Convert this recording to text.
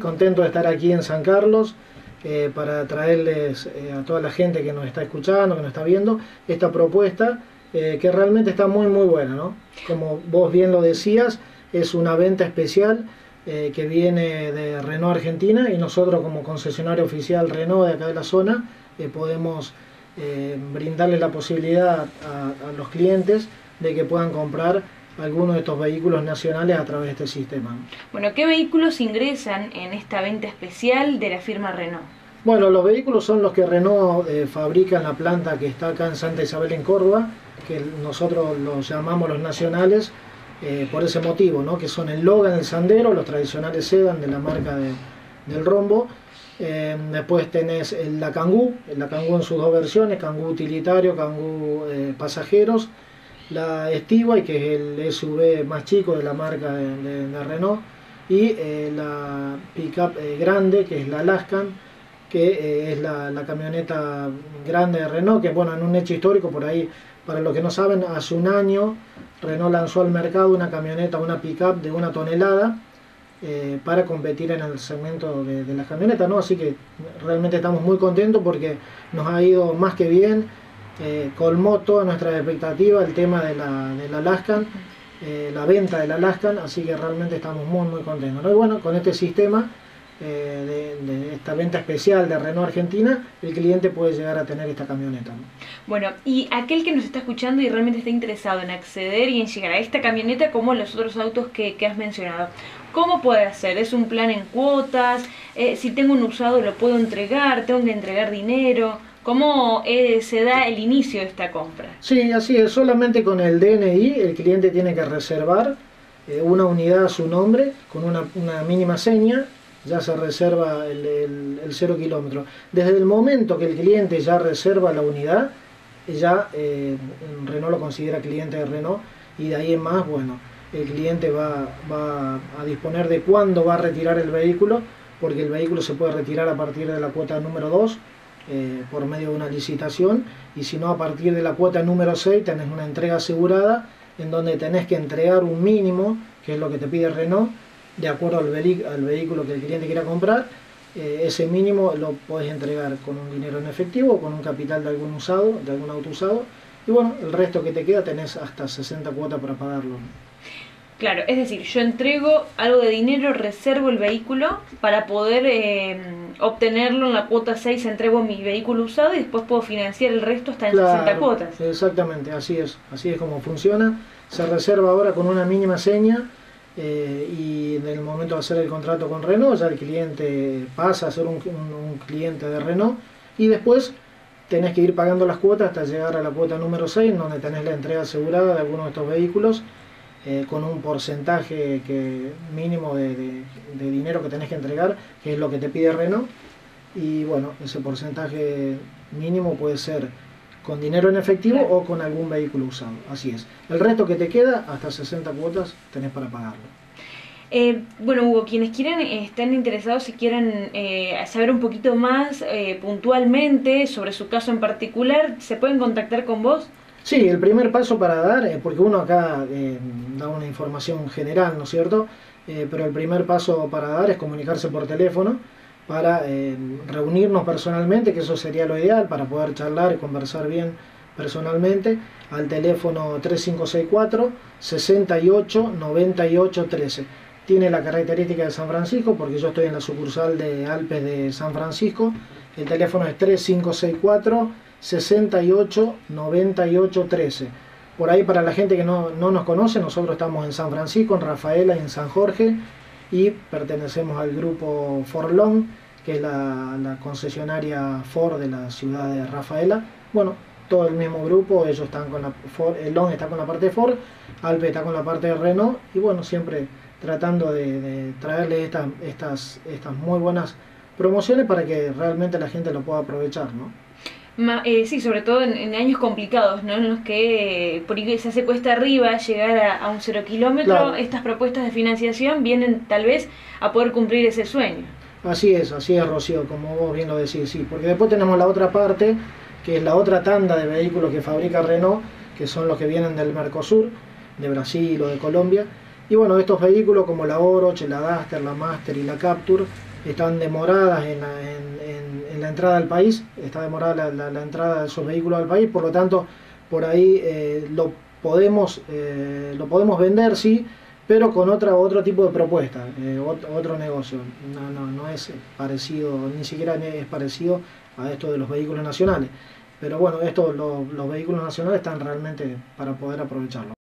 Contento de estar aquí en San Carlos eh, para traerles eh, a toda la gente que nos está escuchando, que nos está viendo, esta propuesta eh, que realmente está muy muy buena. ¿no? Como vos bien lo decías, es una venta especial que viene de Renault Argentina y nosotros como concesionario oficial Renault de acá de la zona podemos brindarles la posibilidad a los clientes de que puedan comprar algunos de estos vehículos nacionales a través de este sistema. Bueno, ¿qué vehículos ingresan en esta venta especial de la firma Renault? Bueno, los vehículos son los que Renault eh, fabrica en la planta que está acá en Santa Isabel en Córdoba, que nosotros los llamamos los nacionales eh, por ese motivo, ¿no? que son el Logan, el Sandero, los tradicionales sedan de la marca del Rombo. Eh, después tenés el, la Kangoo, la Kangoo en sus dos versiones, Kangoo utilitario, Kangoo pasajeros la Estiva, que es el SUV más chico de la marca de, Renault, y eh, la pickup eh, grande, que es la Alaskan, que eh, es la, camioneta grande de Renault, que bueno, en un hecho histórico por ahí, para los que no saben, hace un año Renault lanzó al mercado una camioneta, una pickup de una tonelada, para competir en el segmento de, de las camionetas, ¿no? Así que realmente estamos muy contentos porque nos ha ido más que bien eh, colmó todas nuestras expectativas el tema de la, del Alaskan, eh, la venta del Alaskan, así que realmente estamos muy muy contentos. Y bueno, con este sistema eh, de, esta venta especial de Renault Argentina, el cliente puede llegar a tener esta camioneta. Bueno, y aquel que nos está escuchando y realmente está interesado en acceder y en llegar a esta camioneta como los otros autos que, has mencionado, ¿cómo puede hacer? ¿Es un plan en cuotas? si tengo un usado, ¿lo puedo entregar? ¿Tengo que entregar dinero? ¿Cómo eh, se da el inicio de esta compra? Sí, así es. Solamente con el DNI el cliente tiene que reservar eh, una unidad a su nombre con una, mínima seña. Ya se reserva el, cero kilómetro. Desde el momento que el cliente ya reserva la unidad, ya eh, Renault lo considera cliente de Renault y de ahí en más, bueno, el cliente va, va a disponer de cuándo va a retirar el vehículo, porque el vehículo se puede retirar a partir de la cuota número 2 eh, por medio de una licitación y si no a partir de la cuota número 6 tenés una entrega asegurada en donde tenés que entregar un mínimo, que es lo que te pide Renault, de acuerdo al, vehículo que el cliente quiera comprar, eh, ese mínimo lo podés entregar con un dinero en efectivo o con un capital de algún usado, de algún auto usado, y bueno, el resto que te queda tenés hasta 60 cuotas para pagarlo. Claro, es decir, yo entrego algo de dinero, reservo el vehículo para poder eh, obtenerlo en la cuota 6, entrego mi vehículo usado y después puedo financiar el resto hasta en 60 cuotas. Exactamente, así es, así es como funciona. Se reserva ahora con una mínima seña eh, y en el momento de hacer el contrato con Renault ya el cliente pasa a ser un, un cliente de Renault y después tenés que ir pagando las cuotas hasta llegar a la cuota número 6, donde tenés la entrega asegurada de algunos de estos vehículos eh, con un porcentaje que, mínimo de, dinero que tenés que entregar, que es lo que te pide Renault. Y bueno, ese porcentaje mínimo puede ser con dinero en efectivo o con algún vehículo usado. Así es. El resto que te queda, hasta 60 cuotas, tenés para pagarlo. Eh, bueno, Hugo, quienes quieran, estén interesados, si quieren eh, saber un poquito más puntualmente sobre su caso en particular, ¿se pueden contactar con vos? Sí, el primer paso para dar, eh, porque uno acá eh, da una información general, ¿no es cierto? Eh, pero el primer paso para dar es comunicarse por teléfono para reunirnos personalmente, que eso sería lo ideal, para poder charlar y conversar bien personalmente, al teléfono 3564 68 98 13. Tiene la característica de San Francisco, porque yo estoy en la sucursal de Alpes de San Francisco. El teléfono es 3564 68 98 13. Por ahí para la gente que no, nos conoce, nosotros estamos en San Francisco, en Rafaela y en San Jorge y pertenecemos al grupo Forlón, que es la, concesionaria Ford de la ciudad de Rafaela. Bueno, todo el mismo grupo, ellos están con la Ford, el Long está con la parte de Ford, Alpe está con la parte de Renault y bueno, siempre tratando de, de traerle estas, estas muy buenas promociones para que realmente la gente lo pueda aprovechar, ¿no? Eh, sí, sobre todo en, años complicados, ¿no? En los que eh, por se hace cuesta arriba llegar a, un cero kilómetro, estas propuestas de financiación vienen tal vez a poder cumplir ese sueño. Así es, así es, Rocío, como vos bien lo decís, sí, porque después tenemos la otra parte, que es la otra tanda de vehículos que fabrica Renault, que son los que vienen del Mercosur, de Brasil o de Colombia, y bueno, estos vehículos como la Oroch, la Duster, la Master y la Capture, están demoradas en la, en, la entrada al país, está demorada la, entrada de esos vehículos al país, por lo tanto, por ahí eh, lo, podemos, eh, lo podemos vender, sí, pero con otra, otro tipo de propuesta, eh, otro, negocio. No, no, no es parecido, ni siquiera es parecido a esto de los vehículos nacionales. Pero bueno, esto, los vehículos nacionales están realmente para poder aprovecharlo.